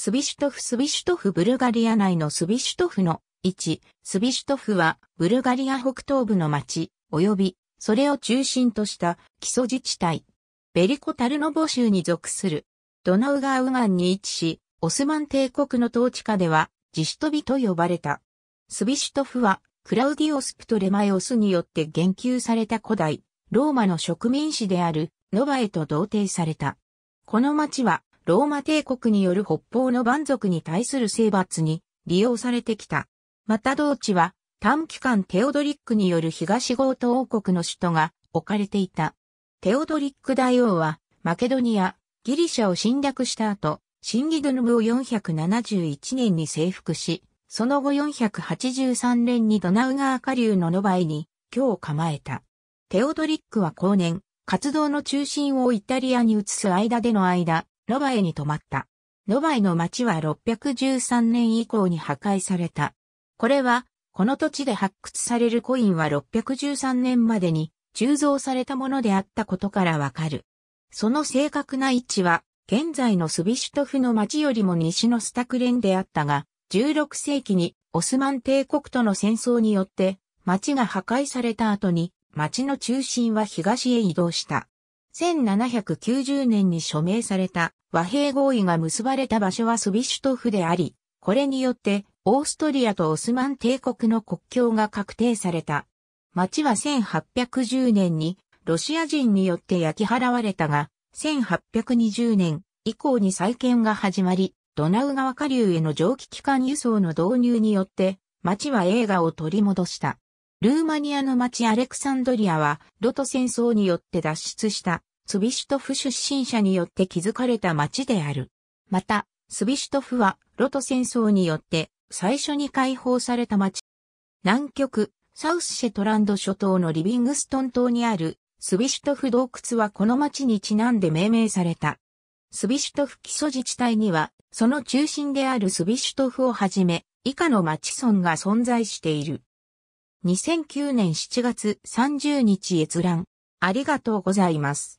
スビシュトフスビシュトフブルガリア内のスビシュトフの位置、スビシュトフはブルガリア北東部の町、及びそれを中心とした基礎自治体。ベリコタルノボ州に属する。ドナウ川右岸に位置し、オスマン帝国の統治下ではジシトビと呼ばれた。スビシュトフはクラウディオス・プトレマイオスによって言及された古代、ローマの植民地であるノバエと同定された。この町はローマ帝国による北方の蛮族に対する征伐に利用されてきた。また同地は短期間テオドリックによる東ゴート王国の首都が置かれていた。テオドリック大王はマケドニア、ギリシャを侵略した後、シンギドヌムを471年に征服し、その後483年にドナウ川下流のノバイに今日構えた。テオドリックは後年、活動の中心をイタリアに移す間での間、ノバエに泊まった。ノバエの町は613年以降に破壊された。これは、この土地で発掘されるコインは613年までに鋳造されたものであったことからわかる。その正確な位置は、現在のスビシュトフの町よりも西のスタクレンであったが、16世紀にオスマン帝国との戦争によって町が破壊された後に町の中心は東へ移動した。1790年に署名された和平合意が結ばれた場所はスビシュトフであり、これによってオーストリアとオスマン帝国の国境が確定された。町は1810年にロシア人によって焼き払われたが、1820年以降に再建が始まり、ドナウ川下流への蒸気機関輸送の導入によって町は映画を取り戻した。ルーマニアの町アレクサンドリアは、ロト戦争によって脱出したツビシュトフ出身者によって築かれた町である。また、スビシュトフはロト戦争によって最初に解放された町。南極、サウスシェトランド諸島のリビングストン島にあるスビシュトフ洞窟はこの町にちなんで命名された。スビシュトフ基礎自治体には、その中心であるスビシュトフをはじめ、以下の町村が存在している。2009年7月30日閲覧。ありがとうございます。